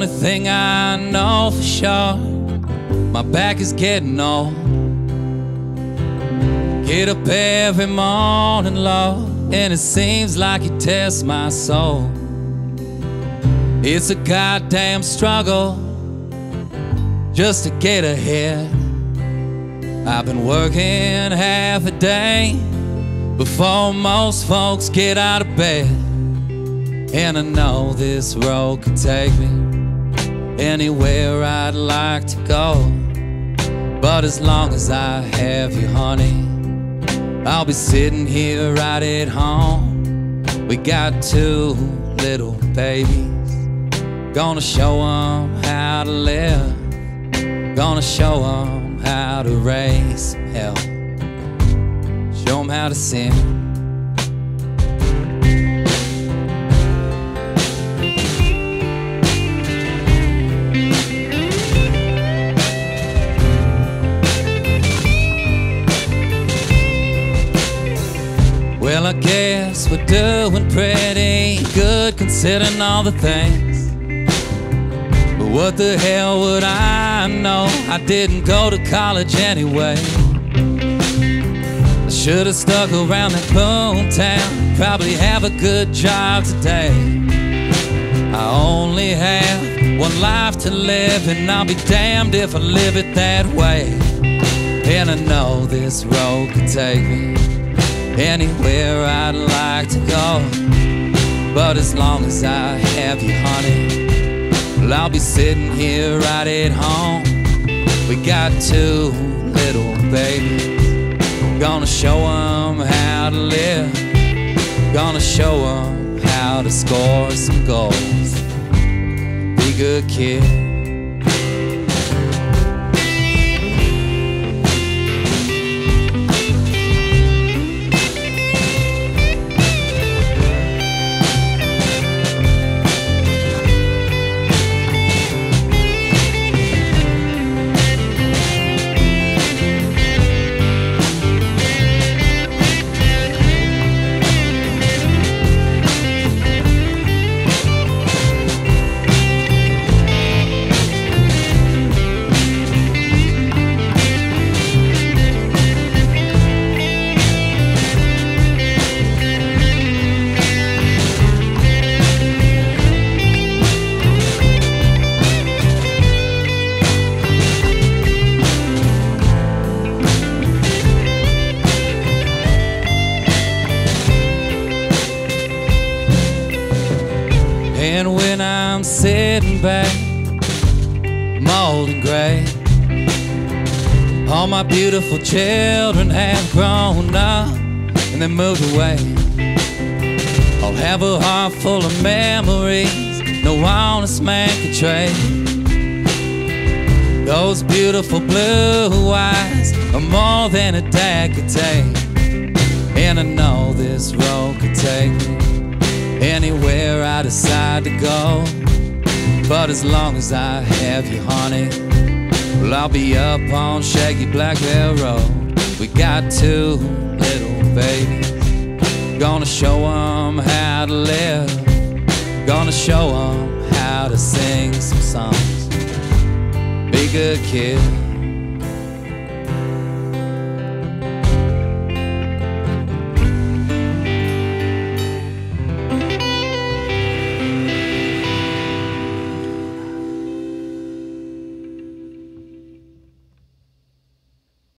Only thing I know for sure, my back is getting old. Get up every morning, Lord, and it seems like it tests my soul. It's a goddamn struggle just to get ahead. I've been working half a day before most folks get out of bed. And I know this road could take me anywhere I'd like to go. But as long as I have you, honey, I'll be sitting here right at home. We got two little babies. Gonna show them how to live. Gonna show them how to raise hell. Show them how to sing. I guess we're doing pretty good considering all the things. But what the hell would I know? I didn't go to college anyway. I should have stuck around that boomtown. Probably have a good job today. I only have one life to live, and I'll be damned if I live it that way. And I know this road could take me anywhere I'd like to go. But as long as I have you, honey, well, I'll be sitting here right at home. We got two little babies. Gonna show them how to live. Gonna show them how to score some goals. Be good kid. And when I'm sitting back, mold and gray, all my beautiful children have grown up and they moved away. I'll have a heart full of memories no honest man could trade. Those beautiful blue eyes are more than a dad could take. And I know this road could take me anywhere I decide to go. But as long as I have you, honey, well, I'll be up on Shaggy Black Railroad. We got two little babies. Gonna show them how to live. Gonna show them how to sing some songs. Be good, kid.